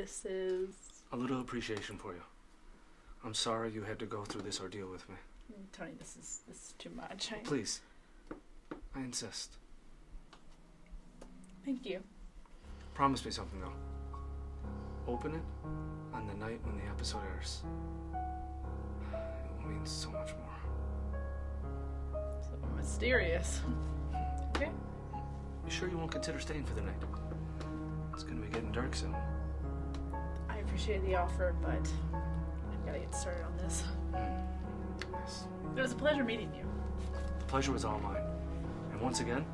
This is. A little appreciation for you. I'm sorry you had to go through this ordeal with me. Tony, this is this is too much. I, Please. I insist. Thank you. Promise me something though. Open it on the night when the episode airs. It will mean so much more. So mysterious. okay. You sure you won't consider staying for the night? It's gonna be getting dark soon. I appreciate the offer, but I've got to get started on this. Yes. It was a pleasure meeting you. The pleasure was all mine. And once again,